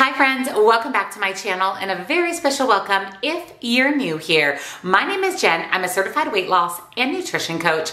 Hi friends, welcome back to my channel and a very special welcome if you're new here. My name is Jenn, I'm a certified weight loss and nutrition coach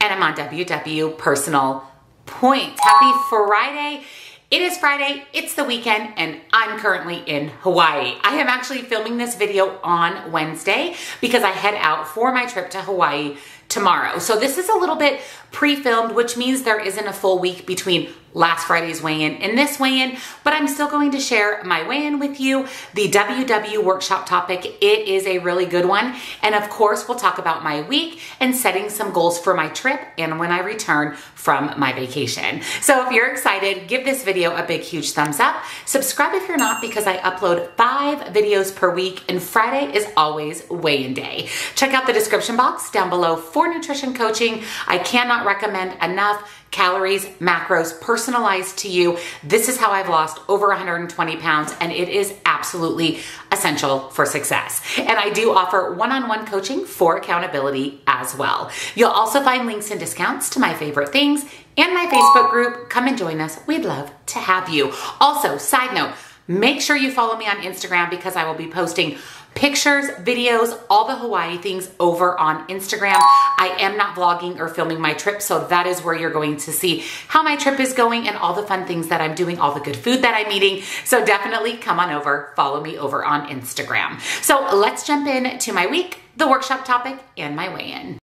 and I'm on WW Personal Points. Happy Friday. It is Friday, it's the weekend, and I'm currently in Hawaii. I am actually filming this video on Wednesday because I head out for my trip to Hawaii tomorrow. So this is a little bit pre-filmed, which means there isn't a full week between last Friday's weigh-in and this weigh-in, but I'm still going to share my weigh-in with you. The WW workshop topic, it is a really good one. And of course, we'll talk about my week and setting some goals for my trip and when I return from my vacation. So if you're excited, give this video a big, huge thumbs up. Subscribe if you're not because I upload five videos per week and Friday is always weigh-in day. Check out the description box down below for nutrition coaching. I cannot recommend enough calories, macros, personalized to you. This is how I've lost over 120 pounds and it is absolutely essential for success. And I do offer one-on-one coaching for accountability as well. You'll also find links and discounts to my favorite things and my Facebook group. Come and join us. We'd love to have you. Also, side note, make sure you follow me on Instagram because I will be posting pictures, videos, all the Hawaii things over on Instagram. I am not vlogging or filming my trip, so that is where you're going to see how my trip is going and all the fun things that I'm doing, all the good food that I'm eating. So definitely come on over, follow me over on Instagram. So let's jump in to my week, the workshop topic, and my weigh-in.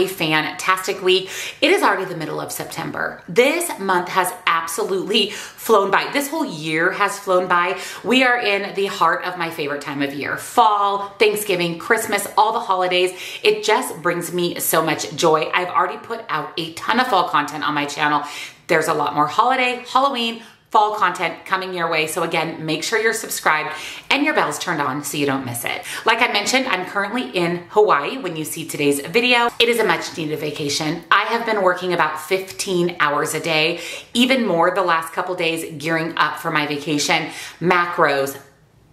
A fantastic week. It is already the middle of September. This month has absolutely flown by. This whole year has flown by. We are in the heart of my favorite time of year. Fall, Thanksgiving, Christmas, all the holidays. It just brings me so much joy. I've already put out a ton of fall content on my channel. There's a lot more holiday, Halloween, fall content coming your way. So again, make sure you're subscribed and your bell's turned on so you don't miss it. Like I mentioned, I'm currently in Hawaii when you see today's video. It is a much needed vacation. I have been working about 15 hours a day, even more the last couple days gearing up for my vacation. Macros,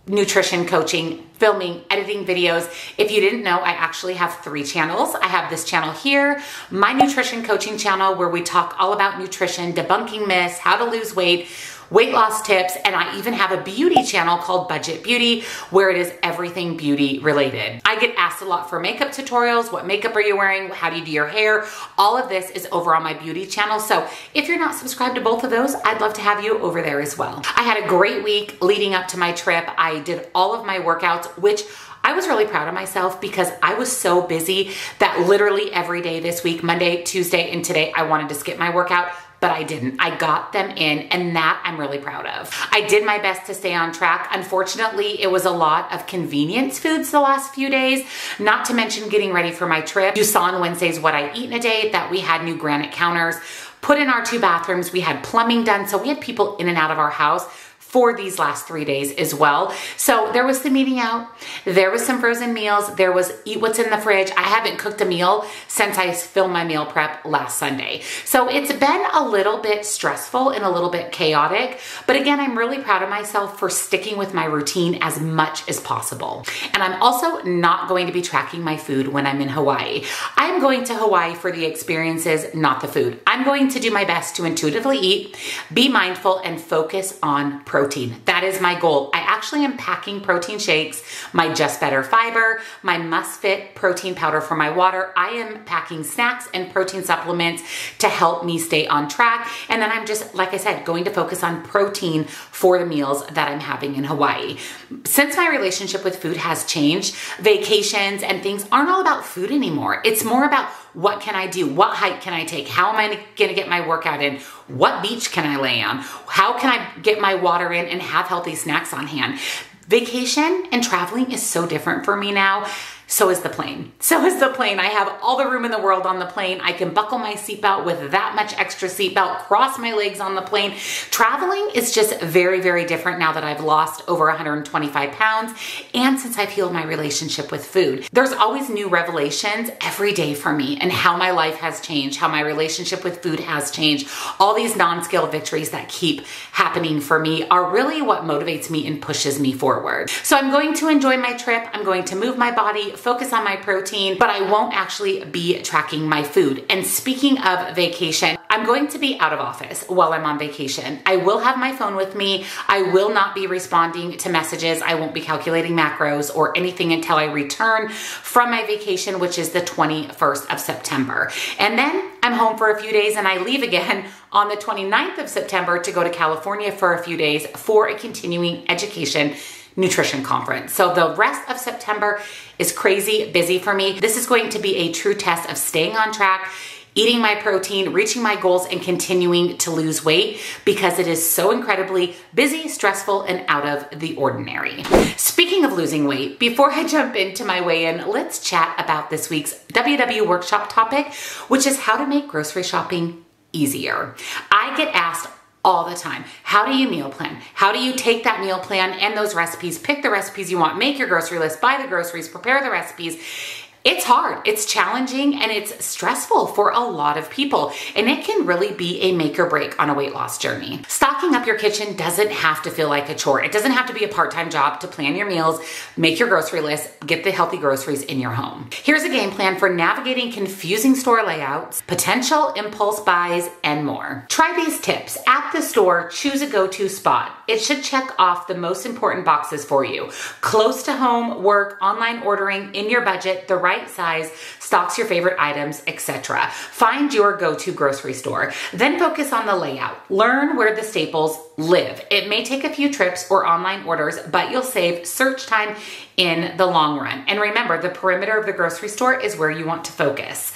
nutrition coaching, filming, editing videos. If you didn't know, I actually have three channels. I have this channel here, my nutrition coaching channel where we talk all about nutrition, debunking myths, how to lose weight, weight loss tips, and I even have a beauty channel called Budget Beauty where it is everything beauty related. I get asked a lot for makeup tutorials. What makeup are you wearing? How do you do your hair? All of this is over on my beauty channel. So if you're not subscribed to both of those, I'd love to have you over there as well. I had a great week leading up to my trip. I did all of my workouts, which I was really proud of myself because I was so busy that literally every day this week, Monday, Tuesday, and today, I wanted to skip my workout but I didn't. I got them in and that I'm really proud of. I did my best to stay on track. Unfortunately, it was a lot of convenience foods the last few days, not to mention getting ready for my trip. You saw on Wednesdays what I eat in a day, that we had new granite counters put in our two bathrooms. We had plumbing done, so we had people in and out of our house for these last three days as well. So there was some eating out, there was some frozen meals, there was eat what's in the fridge. I haven't cooked a meal since I filmed my meal prep last Sunday. So it's been a little bit stressful and a little bit chaotic, but again, I'm really proud of myself for sticking with my routine as much as possible. And I'm also not going to be tracking my food when I'm in Hawaii. I'm going to Hawaii for the experiences, not the food. I'm going to do my best to intuitively eat, be mindful, and focus on protein. That is my goal. I actually am packing protein shakes, my Just Better Fiber, my Must Fit protein powder for my water. I am packing snacks and protein supplements to help me stay on track. And then I'm just, like I said, going to focus on protein for the meals that I'm having in Hawaii. Since my relationship with food has changed, vacations and things aren't all about food anymore. It's more about what can I do? What hike can I take? How am I gonna get my workout in? What beach can I lay on? How can I get my water in and have healthy snacks on hand? Vacation and traveling is so different for me now. So is the plane. So is the plane. I have all the room in the world on the plane. I can buckle my seatbelt with that much extra seatbelt, cross my legs on the plane. Traveling is just very, very different now that I've lost over 125 pounds and since I've healed my relationship with food. There's always new revelations every day for me and how my life has changed, how my relationship with food has changed. All these non-scale victories that keep happening for me are really what motivates me and pushes me forward. So I'm going to enjoy my trip. I'm going to move my body, focus on my protein, but I won't actually be tracking my food. And speaking of vacation, I'm going to be out of office while I'm on vacation. I will have my phone with me. I will not be responding to messages. I won't be calculating macros or anything until I return from my vacation, which is the 21st of September. And then I'm home for a few days and I leave again on the 29th of September to go to California for a few days for a continuing education nutrition conference. So the rest of September is crazy busy for me. This is going to be a true test of staying on track, eating my protein, reaching my goals, and continuing to lose weight because it is so incredibly busy, stressful, and out of the ordinary. Speaking of losing weight, before I jump into my weigh-in, let's chat about this week's WW workshop topic, which is how to make grocery shopping easier. I get asked all the time. How do you meal plan? How do you take that meal plan and those recipes, pick the recipes you want, make your grocery list, buy the groceries, prepare the recipes, it's hard, it's challenging, and it's stressful for a lot of people. And it can really be a make or break on a weight loss journey. Stocking up your kitchen doesn't have to feel like a chore. It doesn't have to be a part-time job to plan your meals, make your grocery list, get the healthy groceries in your home. Here's a game plan for navigating confusing store layouts, potential impulse buys, and more. Try these tips. At the store, choose a go-to spot. It should check off the most important boxes for you. Close to home, work, online ordering, in your budget, the right size, stocks your favorite items, etc. Find your go-to grocery store. Then focus on the layout. Learn where the staples live. It may take a few trips or online orders, but you'll save search time in the long run. And remember, the perimeter of the grocery store is where you want to focus.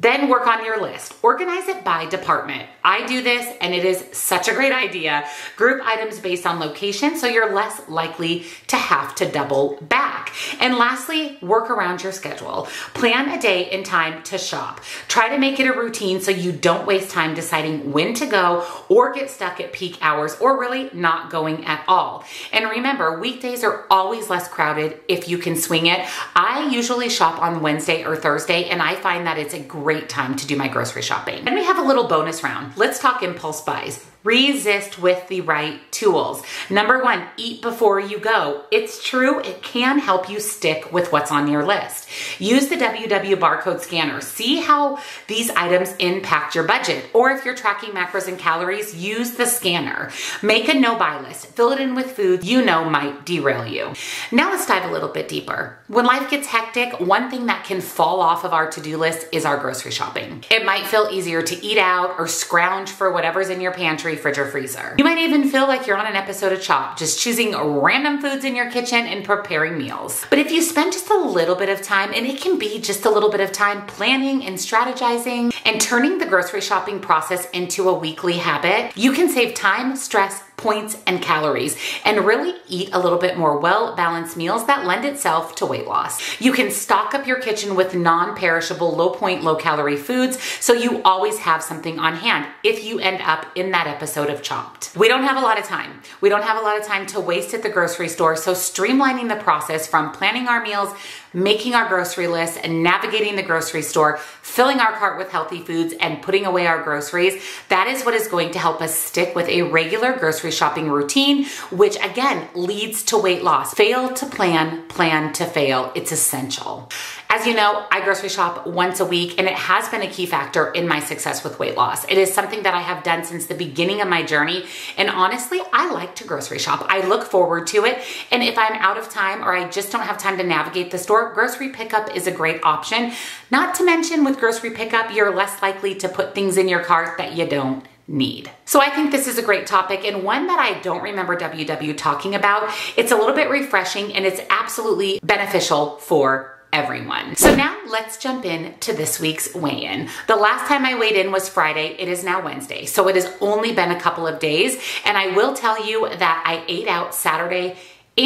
Then work on your list. Organize it by department. I do this and it is such a great idea. Group items based on location so you're less likely to have to double back. And lastly, work around your schedule. Plan a day and time to shop. Try to make it a routine so you don't waste time deciding when to go or get stuck at peak hours or really not going at all. And remember, weekdays are always less crowded if you can swing it. I usually shop on Wednesday or Thursday and I find that it's a great great time to do my grocery shopping. Then we have a little bonus round. Let's talk impulse buys. Resist with the right tools. Number one, eat before you go. It's true, it can help you stick with what's on your list. Use the WW barcode scanner. See how these items impact your budget. Or if you're tracking macros and calories, use the scanner. Make a no buy list. Fill it in with food you know might derail you. Now let's dive a little bit deeper. When life gets hectic, one thing that can fall off of our to do list is our grocery shopping. It might feel easier to eat out or scrounge for whatever's in your pantry fridge or freezer. You might even feel like you're on an episode of Chopped, just choosing random foods in your kitchen and preparing meals. But if you spend just a little bit of time, and it can be just a little bit of time planning and strategizing and turning the grocery shopping process into a weekly habit, you can save time, stress, points, and calories, and really eat a little bit more well-balanced meals that lend itself to weight loss. You can stock up your kitchen with non-perishable, low-point, low-calorie foods, so you always have something on hand if you end up in that episode of Chopped. We don't have a lot of time. We don't have a lot of time to waste at the grocery store, so streamlining the process from planning our meals, making our grocery list and navigating the grocery store, filling our cart with healthy foods and putting away our groceries, that is what is going to help us stick with a regular grocery shopping routine, which again leads to weight loss. Fail to plan, plan to fail. It's essential. As you know, I grocery shop once a week and it has been a key factor in my success with weight loss. It is something that I have done since the beginning of my journey. And honestly, I like to grocery shop. I look forward to it. And if I'm out of time or I just don't have time to navigate the store, grocery pickup is a great option. Not to mention with grocery pickup, you're less likely to put things in your cart that you don't need. So I think this is a great topic and one that I don't remember WW talking about. It's a little bit refreshing and it's absolutely beneficial for everyone. So now let's jump in to this week's weigh-in. The last time I weighed in was Friday. It is now Wednesday. So it has only been a couple of days. And I will tell you that I ate out Saturday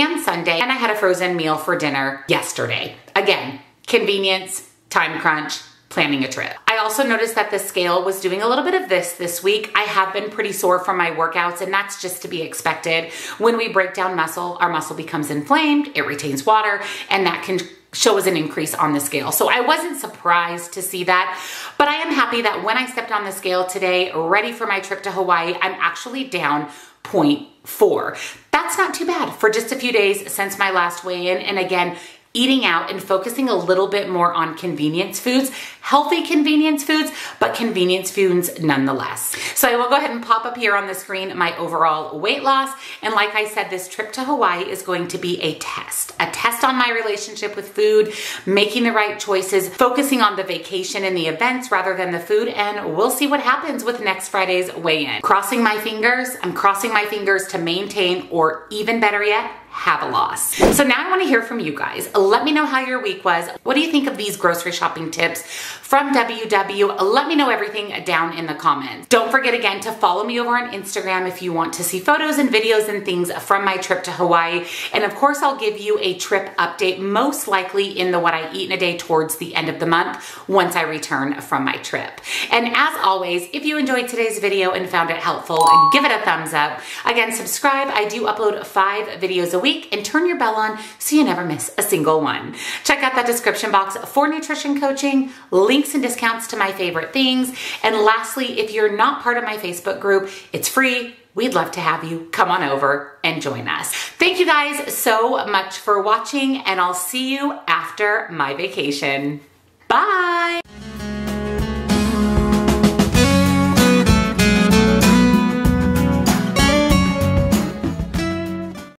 and Sunday, and I had a frozen meal for dinner yesterday. Again, convenience, time crunch, planning a trip. I also noticed that the scale was doing a little bit of this this week. I have been pretty sore from my workouts and that's just to be expected. When we break down muscle, our muscle becomes inflamed, it retains water, and that can show as an increase on the scale. So I wasn't surprised to see that, but I am happy that when I stepped on the scale today, ready for my trip to Hawaii, I'm actually down 0.4. That's not too bad for just a few days since my last weigh-in. And again, eating out and focusing a little bit more on convenience foods, healthy convenience foods, but convenience foods nonetheless. So I will go ahead and pop up here on the screen my overall weight loss. And like I said, this trip to Hawaii is going to be a test, a test on my relationship with food, making the right choices, focusing on the vacation and the events rather than the food. And we'll see what happens with next Friday's weigh-in. Crossing my fingers, I'm crossing my fingers to maintain or even better yet, have a loss. So now I wanna hear from you guys. Let me know how your week was. What do you think of these grocery shopping tips from WW? Let me know everything down in the comments. Don't forget again to follow me over on Instagram if you want to see photos and videos and things from my trip to Hawaii. And of course, I'll give you a trip update, most likely in the What I Eat in a Day towards the end of the month once I return from my trip. And as always, if you enjoyed today's video and found it helpful, give it a thumbs up. Again, subscribe. I do upload five videos a week and turn your bell on so you never miss a single one. Check out that description box for nutrition coaching, links and discounts to my favorite things. And lastly, if you're not part of my Facebook group, it's free. We'd love to have you come on over and join us. Thank you guys so much for watching and I'll see you after my vacation. Bye.